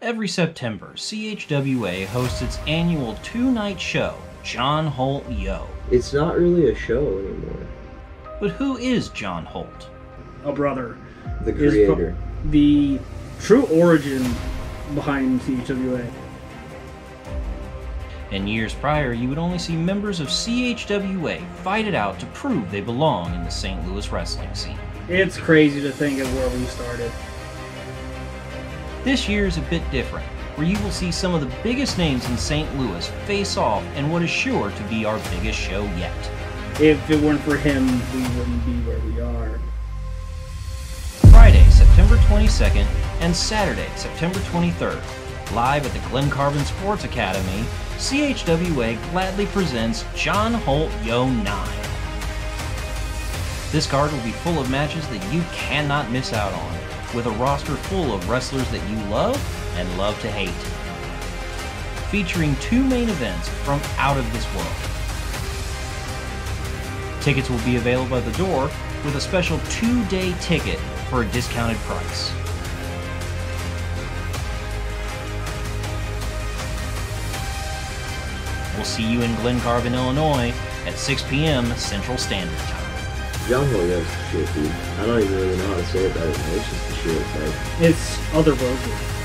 Every September, CHWA hosts its annual two night show, John Holt Yo. It's not really a show anymore. But who is John Holt? A brother. The is pro- creator. the true origin behind CHWA. In years prior, you would only see members of CHWA fight it out to prove they belong in the St. Louis wrestling scene. It's crazy to think of where we started. This year is a bit different, where you will see some of the biggest names in St. Louis face off in what is sure to be our biggest show yet. If it weren't for him, we wouldn't be where we are. Friday, September 22nd, and Saturday, September 23rd, live at the Glen Carbon Sports Academy, CHWA gladly presents John Holt Yo 9. This card will be full of matches that you cannot miss out on, with a roster full of wrestlers that you love and love to hate. Featuring two main events from out of this world. Tickets will be available at the door with a special two day ticket for a discounted price. We'll see you in Glen Carbon, Illinois at 6 p.m. Central Standard Time. Holt is shit, dude. I don't even really know how to say it better. It's just the shit. Like, It's otherworldly.